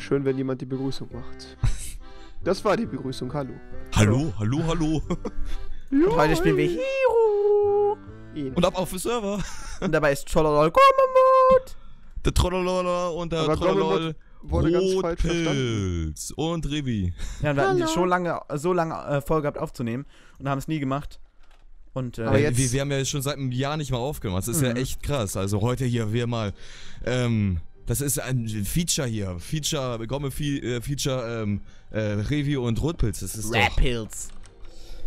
wäre schön, wenn jemand die Begrüßung macht. Das war die Begrüßung, hallo. Hallo, hallo, hallo. Und heute spielen wir Hero. Ihn. Und ab auf den Server. Und dabei ist Chololol Gomamut. Der Trollololo und der Trollolol. Wurde ganz falsch verstanden. Und Revi. Ja, wir hatten schon lange, so lange äh, vor gehabt aufzunehmen und haben es nie gemacht. Und äh, Aber jetzt- wir, wir haben ja schon seit einem Jahr nicht mal aufgemacht. Das ist ja Mhm. echt krass. Also heute hier wir mal. Ähm, das ist ein Feature hier. Feature, Gomme äh, Feature, ähm, äh, Revi und Rotpilz. Das ist. Rappils.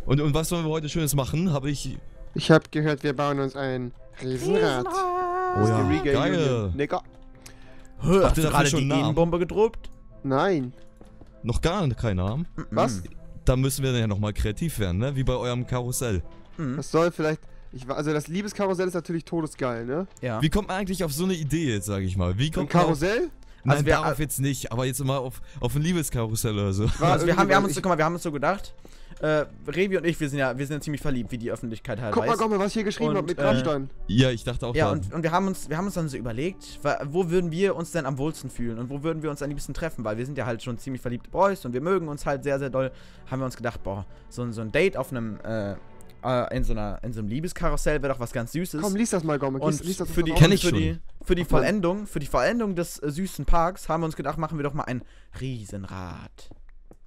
Und, und was sollen wir heute Schönes machen? Habe ich. Ich habe gehört, wir bauen uns ein Riesenrad. Oh ja, geil. Nigga. Hör, Habt hast ihr du gerade schon die? Innenbombe gedroppt? Nein. Noch gar keinen Namen. Was? Da müssen wir dann ja nochmal kreativ werden, ne? Wie bei eurem Karussell. Mhm. Das soll vielleicht. Ich, also das Liebeskarussell ist natürlich todesgeil, ne? Ja. Wie kommt man eigentlich auf so eine Idee jetzt, sag ich mal? Wie Ein kommt man auf, Karussell? Nein, Also wir- darauf jetzt nicht, aber jetzt mal auf, auf ein Liebeskarussell oder so. Also wir haben, wir haben uns, guck mal, wir haben uns so gedacht, äh, Revi und ich, wir sind ja, wir sind ja ziemlich verliebt, wie die Öffentlichkeit halt Guck mal, weiß. guck mal, was ich hier geschrieben habe mit äh, Grabstein. Ja, ich dachte auch Ja, und, und wir haben uns, wir haben uns dann so überlegt, wo würden wir uns denn am wohlsten fühlen und wo würden wir uns am liebsten treffen, weil wir sind ja halt schon ziemlich verliebte Boys und wir mögen uns halt sehr, sehr doll. Haben wir uns gedacht, boah, so, ein- so ein Date auf einem, äh, äh, in so einer, in so einem Liebeskarussell wäre doch was ganz Süßes. Komm, lies das mal, Gomme. Lies, und lies das für die, mal Kenn ich für schon. die, für die. Vollendung, für die Vollendung des äh, süßen Parks haben wir uns gedacht, machen wir doch mal ein Riesenrad.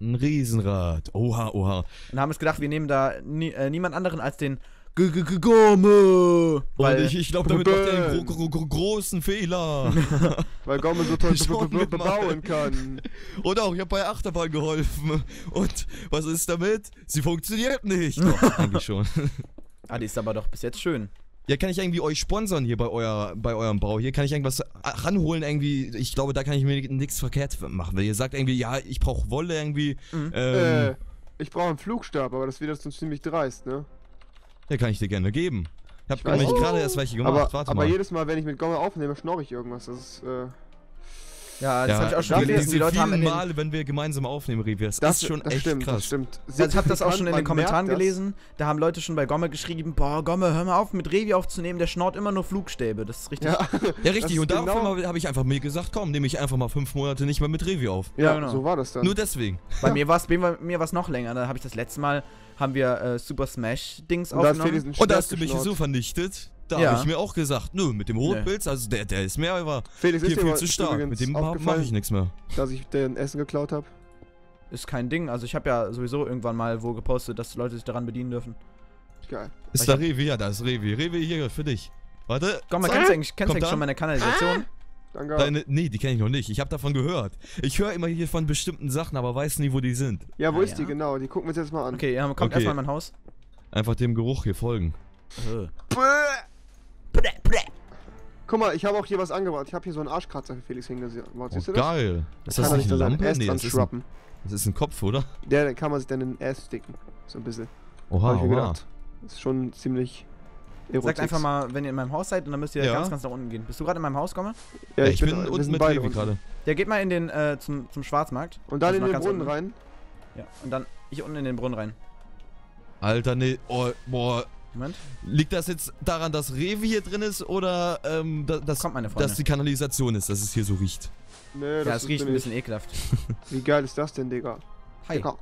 Ein Riesenrad. Oha, oha. Und haben uns gedacht, wir nehmen da nie, äh, niemand anderen als den Gomme. Und ich, ich glaube, damit macht er einen gro gro gro großen Fehler. Weil Gomme so toll bebauen kann. Und auch, ich habe bei Achterbahn geholfen. Und was ist damit? Sie funktioniert nicht. Doch, eigentlich schon. Ah, die ist aber doch bis jetzt schön. Ja, kann ich irgendwie euch sponsern hier bei, euer, bei eurem Bau? Hier kann ich irgendwas ranholen irgendwie. Ich glaube, da kann ich mir nichts verkehrt machen. Weil ihr sagt irgendwie, ja, ich brauche Wolle irgendwie. Mhm. Ähm, Äh, ich brauche einen Flugstab, aber das wird jetzt uns ziemlich dreist, ne? Ja, kann ich dir gerne geben. Ich habe weiß nämlich gerade erst welche gemacht. aber Warte aber mal. jedes Mal, wenn ich mit Gomme aufnehme, schnorre ich irgendwas. Das ist, äh, Ja, das habe ich auch schon gelesen. Die Leute haben in den, Male, wenn wir gemeinsam aufnehmen, Revi, das, das, ist schon das echt stimmt, krass. das stimmt. also ich habe das auch schon in den Kommentaren gelesen. Da haben Leute schon bei Gomme geschrieben, boah, Gomme, hör mal auf mit Revi aufzunehmen, der schnorrt immer nur Flugstäbe. Das ist richtig. Ja, Ja, richtig. Und daraufhin genau- habe ich einfach mir gesagt, komm, nehme ich einfach mal fünf Monate nicht mehr mit Revi auf. ja, Ja, genau. so war das dann. Nur deswegen. Bei mir war es bei mir war's noch länger. Da habe ich das letzte Mal haben wir äh, Super Smash Dings Und da hat Felix aufgenommen. Und da hast du mich so vernichtet. Da Ja. habe ich mir auch gesagt, nö, mit dem Rotpilz, also der, der ist mir aber Felix hier viel aber zu stark. Mit dem mache ich nichts mehr. dass ich den Essen geklaut habe. Ist kein Ding. Also ich habe ja sowieso irgendwann mal wo gepostet, dass Leute sich daran bedienen dürfen. Geil. Ist da Revi? Ja, da ist Revi. Revi hier für dich. Warte. Gomme, zack. kennst du eigentlich, kennst eigentlich schon meine Kanalisation? Danke. Deine, nee, die kenne ich noch nicht. Ich habe davon gehört. Ich höre immer hier von bestimmten Sachen, aber weiß nie, wo die sind. ja, wo Ah, ist die ja. genau? Die gucken wir uns jetzt mal an. Okay, ja, kommt Okay. erstmal in mein Haus. Einfach dem Geruch hier folgen. Äh. Guck mal, ich habe auch hier was angebracht. Ich habe hier so einen Arschkratzer für Felix hingesetzt. Oh, Siehst du das? geil. Ist Kann das er nicht eine Lampe? Nee, das ist, ein, das ist ein Kopf, oder? Der, der kann man sich dann in den Ass sticken. So ein bisschen. Oha, Hab ich mir oha. gedacht. Das ist schon ziemlich Sagt einfach mal, wenn ihr in meinem Haus seid und dann müsst ihr Ja. ganz, ganz nach unten gehen. Bist du gerade in meinem Haus, Gomme? Ja, ich bin wir unten mit unten. gerade. Ja, geht mal in den, äh, zum, zum Schwarzmarkt. Und dann in den Brunnen unten. rein. Ja, und dann hier unten in den Brunnen rein. Alter, nee. Oh, boah. Moment. Liegt das jetzt daran, dass Revi hier drin ist oder ähm, da- dass, Kommt meine Freunde. dass die Kanalisation ist, dass es hier so riecht? Nee, ja, das es riecht bin ein ich. bisschen ekelhaft. Wie geil ist das denn, Digga? Hi. Digga.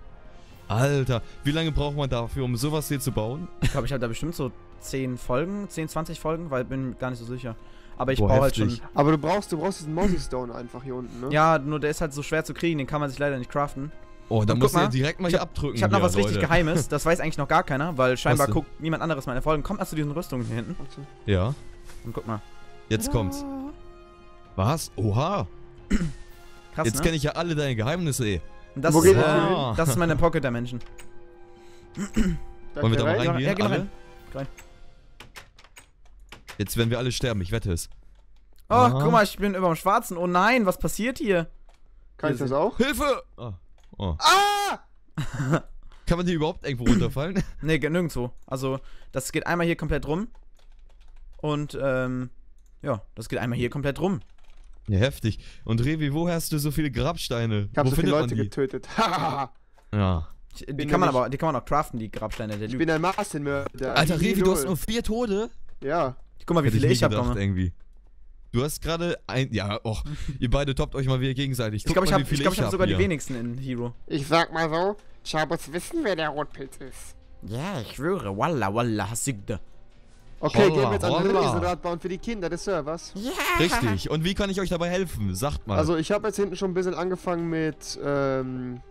Alter, wie lange braucht man dafür, um sowas hier zu bauen? Ich glaube, ich habe da bestimmt so 10 Folgen, 10, 20 Folgen, weil bin mir gar nicht so sicher. Aber ich Boah, baue halt schon. Aber du brauchst, du brauchst diesen Mossy Stone einfach hier unten, ne? Ja, nur der ist halt so schwer zu kriegen, den kann man sich leider nicht craften. Oh, da Und muss guck ja direkt mal ich hier hab- abdrücken. Ich habe noch was richtig Leute. Geheimes, das weiß eigentlich noch gar keiner, weil scheinbar guckt niemand anderes meine Folgen. Kommt mal zu diesen Rüstungen hier hinten. Ja, und guck mal. jetzt kommt's. Was? Oha. Krass, Jetzt ne? kenne ich ja alle deine Geheimnisse, ey. Und das, Wo ist, äh, das ist meine Pocket Dimension. Wollen wir geh da mal rein. rein? Ja, Reingehen, geh mal alle? rein. Jetzt werden wir alle sterben, ich wette es. Oh, Aha. guck mal, ich bin über dem Schwarzen. Oh nein, was passiert hier? Kann ich das auch? Hilfe! Ah. Oh. Ah! Kann man hier überhaupt irgendwo runterfallen? Nee, ge- nirgendwo. Also, das geht einmal hier komplett rum. Und, ähm, ja, das geht einmal hier komplett rum. Ja, heftig. Und Revi, wo hast du so viele Grabsteine? Ich habe wo so viele Leute die? getötet. Ja. Ich, die Bin kann man aber, die kann man auch craften, die Grabsteine. Der ich bin ein Massenmörder. Alter, Revi, du hast nur vier Tode? Ja. Guck mal, wie Hätte viele nie ich hab, gedacht, Gomme. irgendwie. Du hast gerade ein. Ja, och, ihr beide toppt euch mal wieder gegenseitig. Ich glaube, ich Guck habe ich glaub, ich hab hab sogar die hier. wenigsten in Hero. Ich sag mal so, ich muss wissen, wer der Rotpilz ist. Ja, ich schwöre. Walla, walla, Hasigde. Okay, Holla, gehen wir jetzt an ein holla. Riesenrad bauen für die Kinder des Servers. Ja. Richtig. Und wie kann ich euch dabei helfen? Sagt mal. Also ich habe jetzt hinten schon ein bisschen angefangen mit ähm,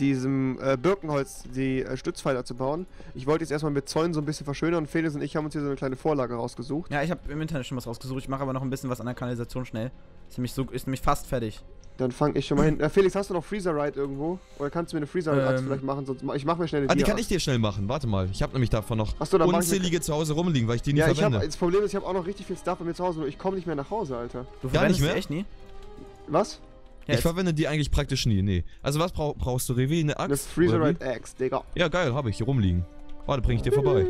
diesem äh, Birkenholz die äh, Stützpfeiler zu bauen. Ich wollte jetzt erstmal mit Zäunen so ein bisschen verschönern und Felix und ich haben uns hier so eine kleine Vorlage rausgesucht. Ja, ich habe im Internet schon was rausgesucht. Ich mache aber noch ein bisschen was an der Kanalisation schnell. Ist nämlich, so, ist nämlich fast fertig. Dann fange ich schon mal hin. Äh, Felix, hast du noch Freezer Ride irgendwo? Oder kannst du mir eine Freezer Ride Ähm. vielleicht machen? Sonst ma ich mache mir schnell eine ah, die kann ich dir schnell machen. Warte mal. Ich habe nämlich davon noch Achso, mach mir- unzählige zu Hause rumliegen, weil ich die nie Ja, ich verwende. hab, das Problem ist, ich habe auch noch richtig viel Stuff bei mir zu Hause, nur ich komme nicht mehr nach Hause, Alter. Du Gar verwendest nicht mehr? echt nie? Was? Ja, ich verwende die eigentlich praktisch nie, nee. Also was brauch, brauchst du, Revi? Eine Eine Axt? Freezer oder wie? Ride Axe, Digga. Ja, geil, habe ich hier rumliegen. Warte, bring ich dir vorbei.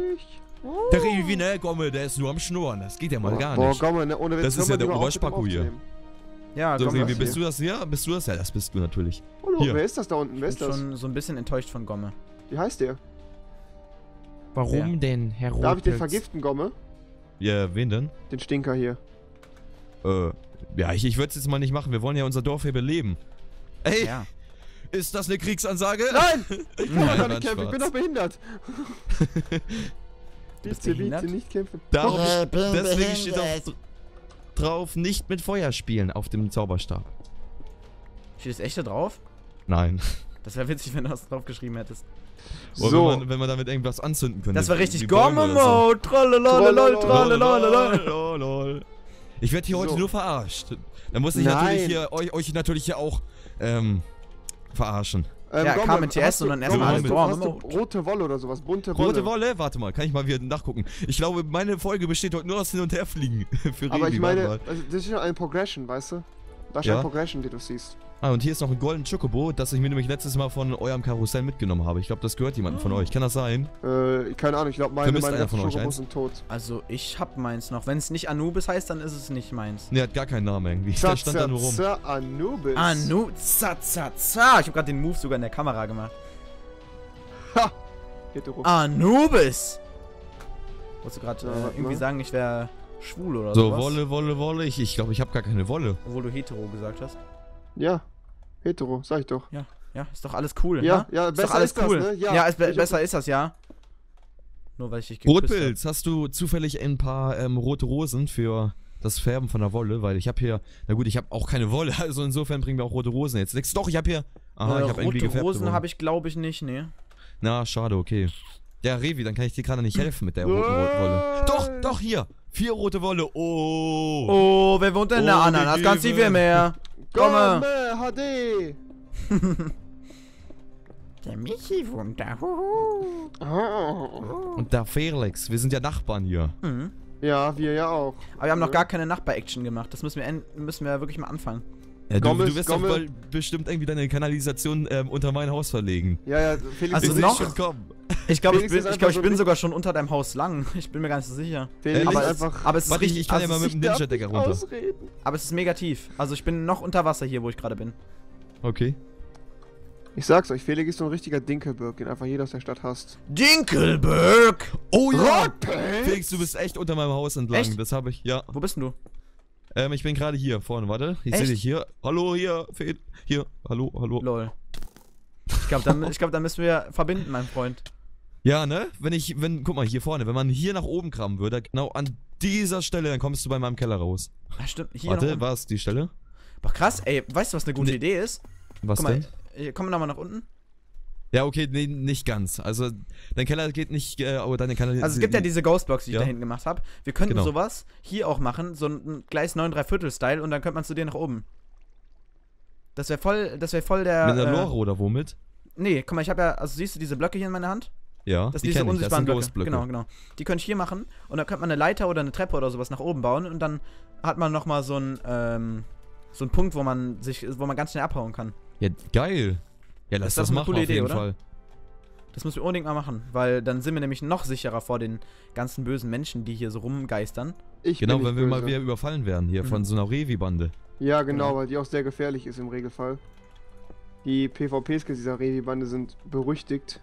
Der Revi, ne, Gomme, der ist nur am Schnurren. Das geht ja mal gar Boah, nicht. komm mal, ne, ohne Witz, Das ist ja der Oberspacko hier. aufzunehmen. Ja, So, komm, das bist hier. du das? Ja, bist du das? Ja, das bist du natürlich. Hallo, Hier. wer ist das da unten? Wer ich ist bin das? schon so ein bisschen enttäuscht von Gomme. Wie heißt der? Warum denn, Herr Darf ich den vergiften, Gomme? Ja, wen denn? Den Stinker hier. Äh, ja, ich, ich würde es jetzt mal nicht machen. Wir wollen ja unser Dorf hier beleben. Ey, Ja. ist das eine Kriegsansage? Nein! Ich kann doch gar nicht kämpfen, ich bin doch behindert. bist Bitte, bitte nicht kämpfen. Darum, Ich bin deswegen steht behindert. Drauf, nicht mit Feuer spielen auf dem Zauberstab. Steht das echte drauf? Nein. Das wäre witzig, wenn du das draufgeschrieben hättest. Oder So. wenn, man, wenn man damit irgendwas anzünden könnte. Das war richtig oder so. Ich werde hier heute nur verarscht. Dann muss ich Nein. natürlich hier, euch, euch natürlich hier auch ähm, verarschen. Ähm, Ja, kam mit TS und dann erstmal alles im Rote Wolle oder sowas, bunte Wolle. Rote Wolle? Warte mal, kann ich mal wieder nachgucken. Ich glaube, meine Folge besteht heute nur aus Hin- und Herfliegen. Für Aber Revi, ich meine, mal. also das ist ja eine Progression, weißt du? Das ist Ja. eine Progression, die du siehst. Ah, und hier ist noch ein golden Chocobo, das ich mir nämlich letztes Mal von eurem Karussell mitgenommen habe. Ich glaube, das gehört jemandem von euch. Kann das sein? Äh, keine Ahnung, ich glaube, meine, Vermisst meine einer ganzen von euch Schokobos eins? sind tot. Also, ich hab meins noch. Wenn es nicht Anubis heißt, dann ist es nicht meins. Ne, hat gar keinen Namen irgendwie. Der stand da nur rum. Anubis. Anu, za, za, za. Ich hab gerade den Move sogar in der Kamera gemacht. Ha! Hetero. Anubis! Wolltest du gerade äh, irgendwie mal. sagen, ich wäre schwul oder So, sowas? Wolle, Wolle, Wolle. Ich glaube, ich, glaub, ich habe gar keine Wolle. Obwohl du hetero gesagt hast. Ja. Hetero, sag ich doch. Ja, ist doch alles cool. Ja, ne? ja, ist besser doch alles ist das, cool. ne? Ja, Ja, ist be hab- besser ist das, ja. Nur weil ich dich. Rotpilz, hast du zufällig ein paar ähm, rote Rosen für das Färben von der Wolle? Weil ich habe hier, na gut, ich habe auch keine Wolle, also insofern bringen wir auch rote Rosen jetzt. Denkst Doch, ich habe hier. Aha, äh, ich habe irgendwie rote gefärbt. Rosen habe ich, glaube ich, nicht, ne. Na, schade, okay. Ja, Revi, dann kann ich dir gerade nicht helfen mit der roten roten Wolle. Doch, doch, hier. Vier rote Wolle. Oh. Oh, wer wohnt denn in der Oh, anderen? Das kannst du gegeben. viel mehr. Komme. Gomme HD! Der Michi wohnt da. Huhu. Oh. Und da Felix, wir sind ja Nachbarn hier. Mhm. Ja, wir ja auch. Aber wir haben noch gar keine Nachbar-Action gemacht. Das müssen wir, en- müssen wir wirklich mal anfangen. Ja, du, Gommes, du wirst Gomme. doch bald bestimmt irgendwie deine Kanalisation ähm, unter mein Haus verlegen. Ja, ja, Felix, Also ich ist, noch- schon kommen. Ich glaube, ich bin, ich, glaub, ich so bin sogar schon unter deinem Haus lang. Ich bin mir gar nicht so sicher. Felix aber es- einfach. aber es ist Warte, ich, richtig. ich kann ja also mal es mit dem Ninja-Decker runter. ausreden. aber es ist mega tief. Also ich bin noch unter Wasser hier, wo ich gerade bin. Okay. Ich sag's euch, Felix ist so ein richtiger Dinkelberg, den einfach jeder aus der Stadt hasst. Dinkelberg! Oh ja! Rotpilz? Felix, du bist echt unter meinem Haus entlang. Echt? Das habe ich, ja. Wo bist denn du? Ähm, ich bin gerade hier vorne, warte. Ich sehe dich hier. Hallo, hier, Fel Hier, hallo, hallo. Lol. Ich glaube, dann, ich glaub, dann müssen wir verbinden, mein Freund. Ja, ne? Wenn ich, wenn, guck mal, hier vorne, wenn man hier nach oben krabben würde, genau an dieser Stelle, dann kommst du bei meinem Keller raus. Ah, stimmt. Hier warte, oben. was, die Stelle? Boah, krass, ey. Weißt du, was eine gute Nee. Idee ist? Was Guck mal, denn? komm noch mal nach unten. Ja, okay, nee, nicht ganz. Also, dein Keller geht nicht, äh, aber deine Keller... Also es gibt ja diese Ghostblocks, die ich Ja. da hinten gemacht habe. Wir könnten Genau. sowas hier auch machen, so ein Gleis 9 3 Viertel Style und dann könnte man zu dir nach oben. Das wäre voll, das wäre voll der. Mit einer äh, Lore oder womit? Nee, guck mal, ich habe ja, also siehst du diese Blöcke hier in meiner Hand? Ja, Das sind die diese kenn ich, das unsichtbaren Blöcke. Genau, genau. Die könnte ich hier machen und dann könnte man eine Leiter oder eine Treppe oder sowas nach oben bauen und dann hat man nochmal so einen, ähm, so einen Punkt, wo man sich, wo man ganz schnell abhauen kann. Ja, geil. Ja, lass Ist das das, eine machen coole auf Idee, oder? Fall. Das müssen wir unbedingt mal machen, weil dann sind wir nämlich noch sicherer vor den ganzen bösen Menschen, die hier so rumgeistern. Ich Genau, bin wenn wir mal böse. wieder überfallen werden hier Mhm. von so einer Revi-Bande. Ja, genau, Genau. weil die auch sehr gefährlich ist im Regelfall. Die PvPs dieser Revi-Bande sind berüchtigt.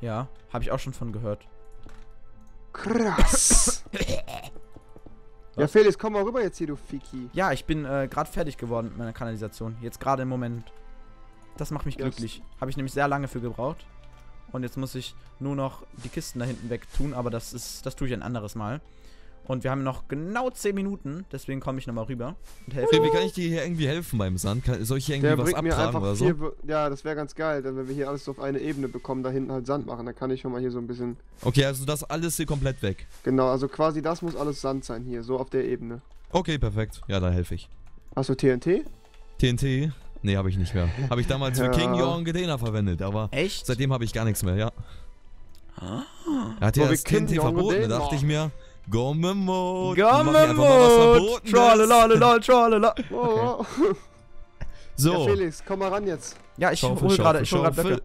Ja, habe ich auch schon von gehört. Krass. Ja? Felix, komm mal rüber jetzt hier, du Fiki. Ja, ich bin äh, gerade fertig geworden mit meiner Kanalisation. Jetzt gerade im Moment. Das macht mich das- glücklich. Habe ich nämlich sehr lange für gebraucht. Und jetzt muss ich nur noch die Kisten da hinten weg tun, aber das ist, das tue ich ein anderes Mal. Und wir haben noch genau 10 Minuten, deswegen komme ich nochmal rüber und helfe. Revi, kann ich dir hier irgendwie helfen beim Sand? Kann, soll ich hier Der irgendwie was bringt mir abtragen oder so? vier. Ja, das wäre ganz geil, denn wenn wir hier alles so auf eine Ebene bekommen, da hinten halt Sand machen, dann kann ich schon mal hier so ein bisschen. Okay, also das alles hier komplett weg. Genau, also quasi das muss alles Sand sein hier, so auf der Ebene. Okay, perfekt. Ja, da helfe ich. Hast du TNT? TNT? Nee, habe ich nicht mehr. Habe ich damals für Ja. King Jorn Gedena verwendet, aber Echt? seitdem habe ich gar nichts mehr, ja. Ah. Er hat ja das TNT Jorn verboten, da dachte ich mir, Gommemod! Verbotenes. Tralalala, tralala. Oh, oh. So, Ja, Felix, komm mal ran jetzt. Ja, ich Schaufel, hole gerade Schaufel, ich hol grad Schaufel. Blöcke.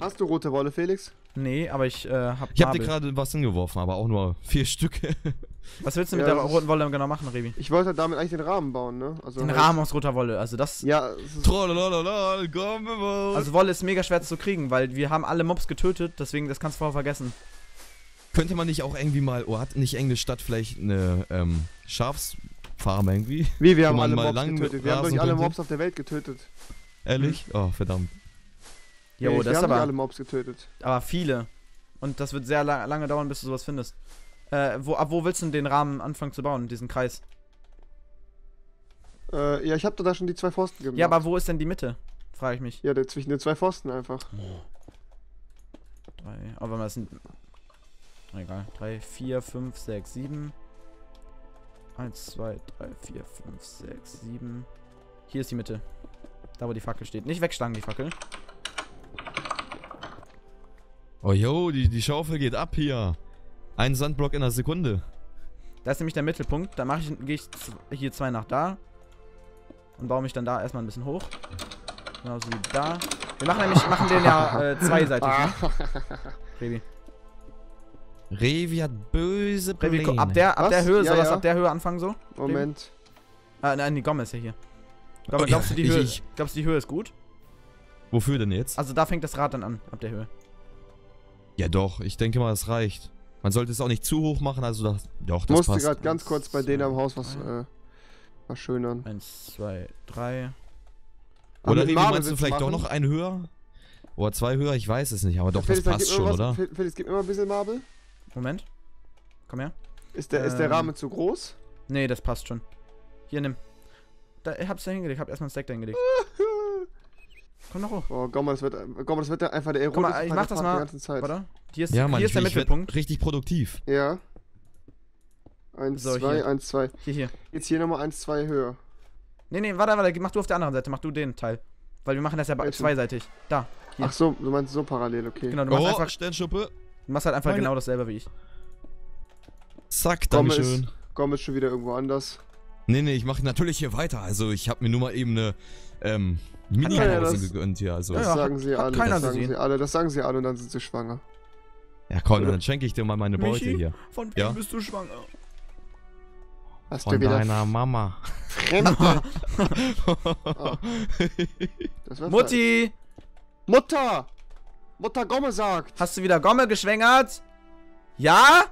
Hast du rote Wolle, Felix? Nee, aber ich äh, hab Ich habe dir gerade was hingeworfen, aber auch nur vier Stück. Was willst du mit Ja, der roten Wolle genau machen, Revi? Ich wollte halt damit eigentlich den Rahmen bauen, ne? Also Den halt- Rahmen aus roter Wolle. Also das. Ja. Also Wolle ist mega schwer zu kriegen, weil wir haben alle Mobs getötet, deswegen das kannst du vorher vergessen. Könnte man nicht auch irgendwie mal, oh, hat nicht irgendeine Stadt vielleicht eine ähm, Schafsfarm irgendwie? wie, wir haben alle Mobs getötet. Wir haben rasen durch alle. Mobs auf der Welt getötet. Ehrlich? Oh, verdammt. Jo, Nee, das ist aber, alle Mobs getötet. aber viele. Und das wird sehr la lange dauern, bis du sowas findest. Äh, wo, ab wo willst du denn den Rahmen anfangen zu bauen, diesen Kreis? Äh, ja, ich habe da schon die zwei Pfosten gemacht. Ja, aber wo ist denn die Mitte? Frage ich mich. Ja, der, zwischen den zwei Pfosten einfach. Drei. Aber das sind. Egal. Drei, vier, fünf, sechs, sieben. Eins, zwei, drei, vier, fünf, sechs, sieben. Hier ist die Mitte. Da, wo die Fackel steht. Nicht wegschlagen, die Fackel. Oh jo, die, die Schaufel geht ab hier. Ein Sandblock in einer Sekunde. Da ist nämlich der Mittelpunkt. Da mache ich, gehe ich hier zwei nach da. Und baue mich dann da erstmal ein bisschen hoch. Genauso wie da. Wir machen nämlich, machen den ja äh, zweiseitig, ne? Revi. Revi hat böse Revi, Pläne. gu- ab der, ab Was? der Höhe, Ja, soll das ja. ab der Höhe anfangen so? Moment. Ah, nein, die Gomme ist ja hier. Gomme, Oh, glaubst du, ja, die ich- Höhe, ich- glaubst du, die Höhe ist gut? Wofür denn jetzt? Also da fängt das Rad dann an, ab der Höhe. Ja doch, ich denke mal, es reicht. Man sollte es auch nicht zu hoch machen, also das, doch, Ich das musste passt. gerade ganz kurz bei denen am Haus was äh, verschönern. Eins, zwei, drei. Oder Revi, meinst du vielleicht doch machen? noch einen höher? Oder zwei höher? Ich weiß es nicht, aber doch, das Felix, dann passt schon, oder? Fel- Felix, gib mir mal ein bisschen Marble. Moment. Komm her. Ist der, ist der Ähm. Rahmen zu groß? Nee, das passt schon. Hier, nimm. Da, ich hab's da hingelegt, hab erstmal ein Stack da hingelegt. Komm noch hoch. Oh, Gomma, das wird, Gomma, das wird der- einfach der Guck mal, erotische ich mach das mal. Warte. Hier ist, Ja, Mann, hier ist der Mittelpunkt. richtig produktiv. Ja. Eins, So, zwei, hier. eins, zwei. Hier, hier. Jetzt hier nochmal eins, zwei höher. Nee, nee, warte, warte, mach du auf der anderen Seite, mach du den Teil. Weil wir machen das ja Welchen? zweiseitig. Da. Hier. Ach so, du meinst so parallel, okay. Genau, du machst, Oh, einfach, Sternschuppe. du machst halt einfach Meine- genau dasselbe wie ich. Zack, Gomme Dankeschön. Gomma ist schon wieder irgendwo anders. Nee, nee, ich mache natürlich hier weiter. Also ich habe mir nur mal eben eine ähm, keiner Mini-Pause das- gegönnt hier. Also. Das sagen sie alle. keiner Das sagen gesehen. sie alle. Das sagen sie alle und dann sind sie schwanger. Ja, komm, dann schenke ich dir mal meine Beute Michi? hier. Von Ja. bist du schwanger? Hast du Von wieder deiner Mama. Fremde? Oh. Mutti! Mutter! Mutter Gomme sagt! Hast du wieder Gomme geschwängert? Ja?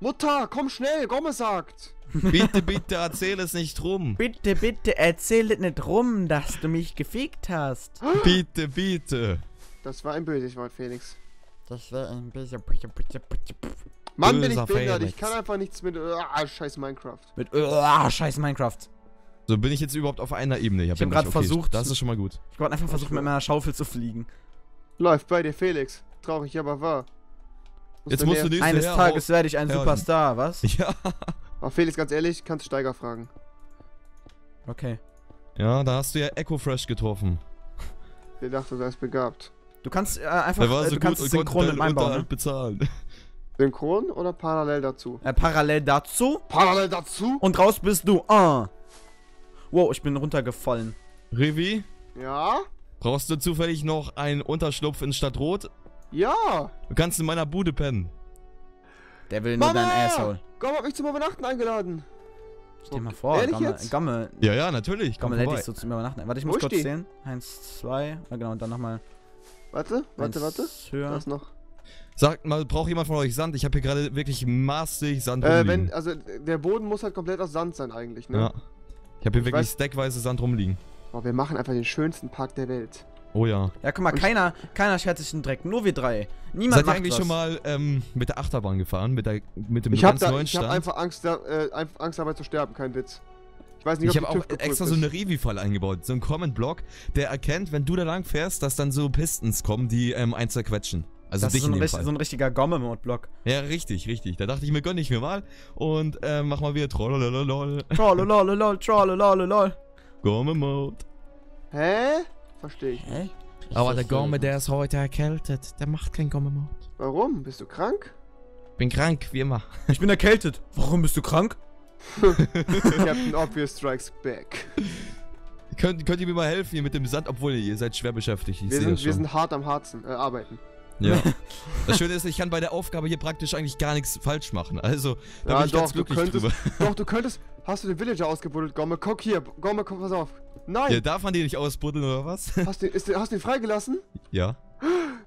Mutter, komm schnell, Gomme sagt! bitte, bitte, erzähl es nicht rum. Bitte, bitte erzähl es nicht rum, dass du mich gefickt hast. Bitte, bitte. Das war ein böses Wort, Felix. Das war ein bisschen. Mann, bin ich behindert. Ich kann einfach nichts mit. Ah, scheiß Minecraft. Mit. Ah, scheiß Minecraft. So bin ich jetzt überhaupt auf einer Ebene. Ich hab grad versucht- Das ist schon mal gut. Ich wollte einfach versuchen, mit meiner Schaufel zu fliegen. Läuft bei dir, Felix. Traurig, aber wahr. Jetzt musst du näher- nächste Eines her Tages werde ich ein Ja, Superstar, was? Ja. Aber Felix, ganz ehrlich, kannst Steiger fragen. Okay. Ja, da hast du ja Echo Fresh getroffen. Der dachte, er ist begabt. Du kannst äh, einfach. War äh, so du kannst synchron mit meinem ne? bezahlen. Synchron oder parallel dazu? äh, Parallel dazu. Parallel dazu? Und raus bist du. Ah. Wow, ich bin runtergefallen. Revi, Ja? brauchst du zufällig noch einen Unterschlupf in Stadtrot? Ja! Du kannst in meiner Bude pennen. Der will nur dein Asshole. Gomme hat mich zum Übernachten eingeladen. Stell dir mal vor, Ehrlich Gamme, jetzt? Gamme, Ja, ja, natürlich. Lädt vorbei. dich so zum Übernachten. Warte, ich Wo muss ist kurz die? zählen. Eins, zwei. Ja, genau, und dann nochmal. Warte, warte, warte. Höher. Ist noch. Sagt mal, braucht jemand von euch Sand? Ich habe hier gerade wirklich massig Sand Äh, rumliegen. wenn, also der Boden muss halt komplett aus Sand sein eigentlich, ne? ja. Ich habe hier Ich wirklich weiß- stackweise Sand rumliegen. Boah, wir machen einfach den schönsten Park der Welt. Oh ja. Ja, guck mal, Und- keiner, keiner schert sich den Dreck. Nur wir drei. Niemand Seid ihr macht eigentlich was. schon mal ähm, mit der Achterbahn gefahren? Mit, der, mit dem Ich hab, ganz da, neuen ich hab Stand? einfach Angst, da, äh, einfach Angst dabei zu sterben, kein Witz. Ich weiß nicht, Ich ob habe die auch extra geprüft so ist. eine Revi-Fall eingebaut. So einen Comment-Block, der erkennt, wenn du da lang fährst, dass dann so Pistons kommen, die ähm, einen zerquetschen. Also Das ist dich so in ein, dem richtig, Fall. so ein richtiger Gomme-Mode-Block. ja, richtig, richtig. Da dachte ich mir, gönn ich mir mal. Und ähm, mach mal wieder Trollololol. Trollolololol, trollololol. Gomme-Mode. Hä? Verstehe ich. Hä? Aber der Gomme, der ist heute erkältet. Der macht keinen Gomme-Mode. Warum? Bist du krank? Bin krank, wie immer. Ich bin erkältet. Warum bist du krank? Captain Obvious Strikes Back. Könnt, könnt ihr mir mal helfen hier mit dem Sand, obwohl ihr seid schwer beschäftigt. Ich Wir sehe sind, wir sind hart am Harzen, äh, arbeiten. Ja. Das Schöne ist, ich kann bei der Aufgabe hier praktisch eigentlich gar nichts falsch machen. Also, da Ja, bin ich doch, ganz du glücklich könntest- drüber. Doch, du könntest. Hast du den Villager ausgebuddelt, Gomme? Guck hier, Gomme, komm, pass auf. Nein! Ja, darf man die nicht ausbuddeln oder was? Hast, du, ist, hast du ihn freigelassen? ja.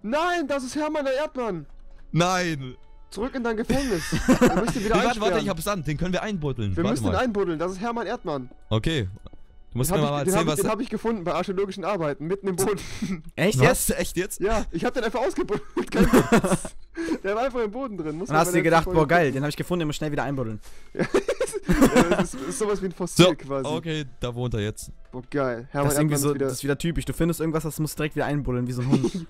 Nein, das ist Hermann der Erdmann! Nein! Zurück in dein Gefängnis. Wir müssen ihn wieder Nee, warte, warte, ich hab Sand, den können wir einbuddeln. Wir warte müssen ihn mal. einbuddeln, das ist Hermann Erdmann. Okay. Du musst Den mir habe mal ich, den erzählen, hab, ich, was. den hab ich gefunden bei archäologischen Arbeiten, mitten im Boden. Echt jetzt? Echt jetzt? ja, ich habe den einfach ausgebuddelt. Der war einfach im Boden drin. Muss Und hast dir gedacht, boah geil, den habe ich gefunden, den muss schnell wieder einbuddeln. gucken. Ja, das ist, ist sowas wie ein Fossil So, quasi. okay, da wohnt er jetzt. Boah, geil. Das Hermann ist irgendwie so, ist wieder das ist wieder typisch. Du findest irgendwas, das musst direkt wieder einbuddeln, wie so ein Hund.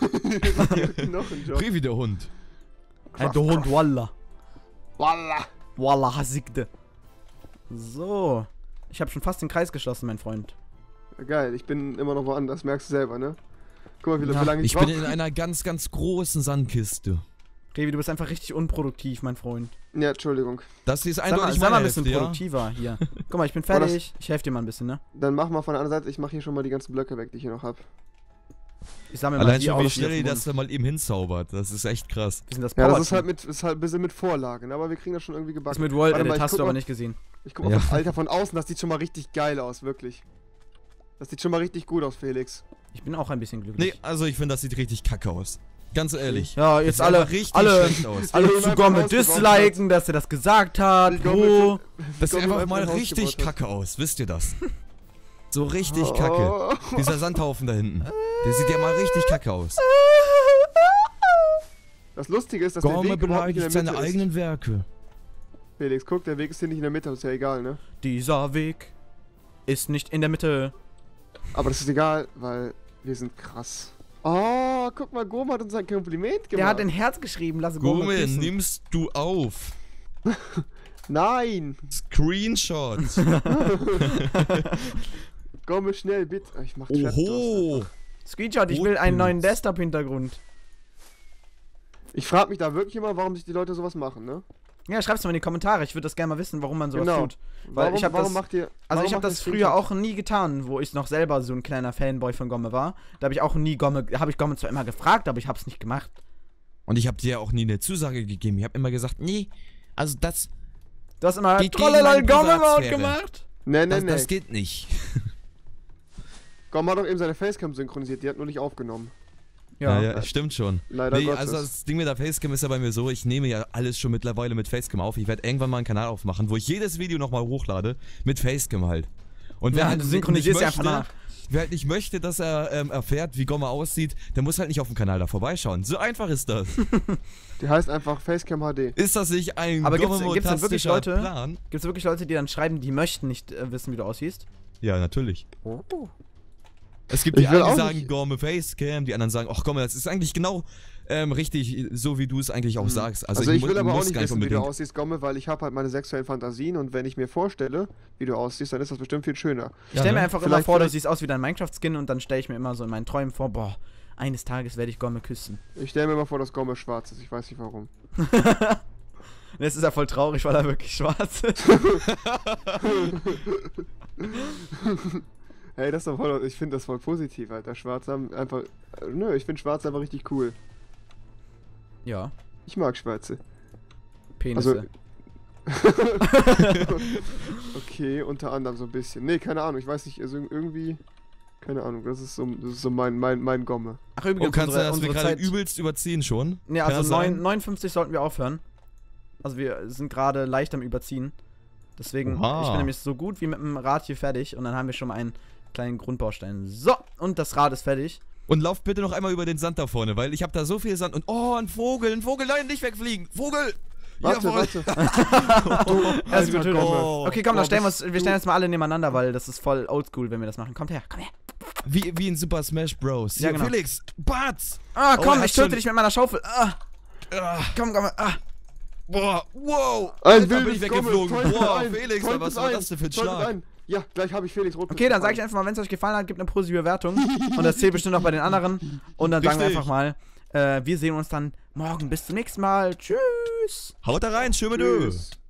noch ein Job. Privi der Hund. Hey, der Hund, Walla. Wallah. Walla, hasigde. So. Ich habe schon fast den Kreis geschlossen, mein Freund. Ja, Geil, ich bin immer noch woanders, merkst du selber, ne? Guck mal, wie, Ja. wie lange ich, Ich bin in einer ganz, ganz großen Sandkiste. Revi, du bist einfach richtig unproduktiv, mein Freund. Ja, Entschuldigung. Das ist mal, eindeutig sei mal meine ein bisschen Hälfte, ja? produktiver hier. Guck mal, ich bin das- fertig. Ich helfe dir mal ein bisschen, ne? Dann mach mal von der anderen Seite, ich mach hier schon mal die ganzen Blöcke weg, die ich hier noch hab. Ich sammle mal Allein die schon, wie schnell ihr das da mal eben hinzaubert. Das ist echt krass. Wir sind das Ja, das ist halt mit, ist halt ein bisschen mit Vorlagen, aber wir kriegen das schon irgendwie Das gebacken. mit World mal, Edit hast du aber mal. nicht gesehen. Ich guck mal, Ja. von, Alter, von außen, das sieht schon mal richtig geil aus, wirklich. Das sieht schon mal richtig gut aus, Felix. Ich bin auch ein bisschen Nee, glücklich. also ich finde, das sieht richtig kacke aus. Ganz ehrlich. Ja, jetzt alle, richtig alle, schlecht aus. alle zu Gomme disliken, dass er das gesagt hat. Gomme Wo? Das sieht einfach mal richtig kacke aus, wisst ihr das? So richtig kacke. Oh. Dieser Sandhaufen da hinten. Der sieht ja mal richtig kacke aus. Das Lustige ist, dass der Gomme Weg überhaupt nicht in beleidigt der seine Mitte eigenen Werke. ist. Felix, guck, der Weg ist hier nicht in der Mitte, ist ja egal, ne? Dieser Weg ist nicht in der Mitte. Aber das ist egal, weil wir sind krass. Oh, guck mal, Goma hat uns ein Kompliment gemacht. Der hat ein Herz geschrieben, lass Gumme, küssen. nimmst du auf. Nein! Screenshot. Gomme schnell, bitte. Oh, Ich mach. Oho. Screenshot, ich will einen neuen Desktop-Hintergrund. Ich frag mich da wirklich immer, warum sich die Leute sowas machen, ne? Ja, schreib's mal in die Kommentare. Ich würde das gerne mal wissen, warum man sowas Genau. tut. Weil Warum, ich hab warum das- macht ihr. Also ich habe das früher Screenshot? auch nie getan, wo ich noch selber so ein kleiner Fanboy von Gomme war. Da habe ich auch nie Gomme, habe ich Gomme zwar immer gefragt, aber ich habe es nicht gemacht. Und ich habe dir auch nie eine Zusage gegeben. Ich habe immer gesagt, nee, also das, Du hast immer meine Gomme-Mode Privatsphäre. gemacht. Nee, nee, das, nee. das geht nicht. Gomme hat doch eben seine Facecam synchronisiert, die hat nur nicht aufgenommen. Ja, ja, stimmt schon. Leider nee, Gottes. also das Ding mit der Facecam ist ja bei mir so, ich nehme ja alles schon mittlerweile mit Facecam auf. Ich werde irgendwann mal einen Kanal aufmachen, wo ich jedes Video nochmal hochlade, mit Facecam halt. Und wer Ja, halt nicht synchronisierst ja einfach möchte- nach. Wer halt nicht möchte, dass er ähm, erfährt, wie Gomme aussieht, der muss halt nicht auf dem Kanal da vorbeischauen. So einfach ist das. Die heißt einfach Facecam HD. ist das nicht ein Aber gibt's- gibt's denn wirklich Leute- Plan? Gibt es wirklich Leute, die dann schreiben, die möchten nicht äh, wissen, wie du aussiehst? Ja, natürlich. Oh. Es gibt Ich die einen, die sagen nicht- Gomme Facecam, die anderen sagen, ach Gomme, das ist eigentlich genau ähm, richtig, so wie du es eigentlich auch sagst. Also, Also, ich, mu- will aber auch muss nicht wissen, wie du unbedingt- aussiehst, Gomme, weil ich habe halt meine sexuellen Fantasien und wenn ich mir vorstelle, wie du aussiehst, dann ist das bestimmt viel schöner. Ich stelle Ja, mir ne? einfach immer vor, du siehst aus wie dein Minecraft-Skin und dann stelle ich mir immer so in meinen Träumen vor, boah, eines Tages werde ich Gomme küssen. Ich stelle mir mal vor, dass Gomme schwarz ist. Ich weiß nicht warum. Und jetzt ist er voll traurig, weil er wirklich schwarz ist. Hey, das ist doch voll. Ich finde das voll positiv, Alter. Schwarz haben einfach. äh, Nö, ich finde Schwarz einfach richtig cool. ja, Ich mag Schwarze. Penisse. okay, unter anderem so ein bisschen. Nee, keine Ahnung. Ich weiß nicht. Also irgendwie. Keine Ahnung, das ist so, das ist so mein, mein, mein Gomme. Ach, übrigens, Oh, kannst du, unsere, dass wir unsere gerade Zeit... übelst überziehen schon? Ne, Kann also das sein? 9, 59 sollten wir aufhören. Also wir sind gerade leicht am Überziehen. Deswegen, Oha. ich bin nämlich so gut wie mit dem Rad hier fertig und dann haben wir schon mal einen kleinen Grundbaustein. So, und das Rad ist fertig. Und lauf bitte noch einmal über den Sand da vorne, weil ich habe da so viel Sand und oh, ein Vogel, ein Vogel, nein, nicht wegfliegen. Vogel! Warte, Jawohl. warte. Er Alter, getötet. Gomme. Okay, komm, dann Boah, stellen wir uns, wir stellen uns mal alle nebeneinander, weil das ist voll oldschool, wenn wir das machen. Kommt her, komm her. Wie, wie in Super Smash Bros. Ja, genau. Felix, Bart! Ah, Oh, komm, er ich töte schon- dich mit meiner Schaufel. Ah, Ah, komm, komm, ah. boah, wow! Ein Alter, bin ich weggeflogen. Boah, Felix, was war das denn für ein Schlag? ein. Ja, gleich habe ich Felix Rotpilz. Okay, dann sage ich einfach mal, wenn es euch gefallen hat, gebt eine positive Bewertung. und das zählt bestimmt auch bei den anderen. Und dann sagen wir Richtig. einfach mal, äh, wir sehen uns dann morgen. Bis zum nächsten Mal. Tschüss. Haut da rein, schön mit Ö. Tschüss.